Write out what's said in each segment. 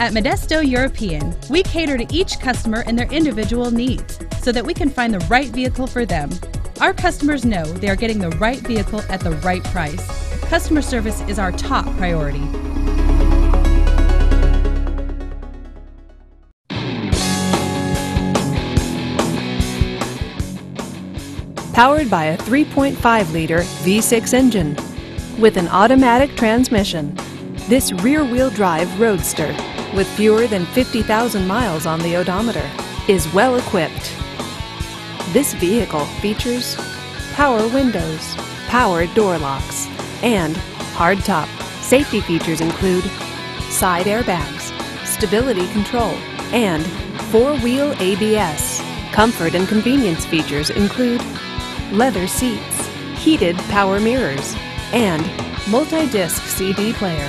At Modesto European, we cater to each customer and their individual needs so that we can find the right vehicle for them. Our customers know they are getting the right vehicle at the right price. Customer service is our top priority. Powered by a 3.5 liter V6 engine with an automatic transmission. This rear wheel drive roadster, with fewer than 50,000 miles on the odometer, is well equipped. This vehicle features power windows, power door locks, and hard top. Safety features include side airbags, stability control, and four-wheel ABS. Comfort and convenience features include leather seats, heated power mirrors, and multi-disc CD player.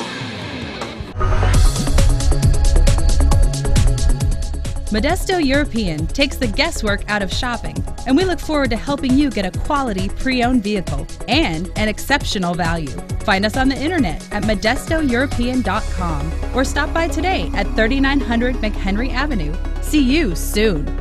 Modesto European takes the guesswork out of shopping, and we look forward to helping you get a quality pre owned vehicle and an exceptional value. Find us on the internet at modestoeuropean.com or stop by today at 3900 McHenry Avenue. See you soon.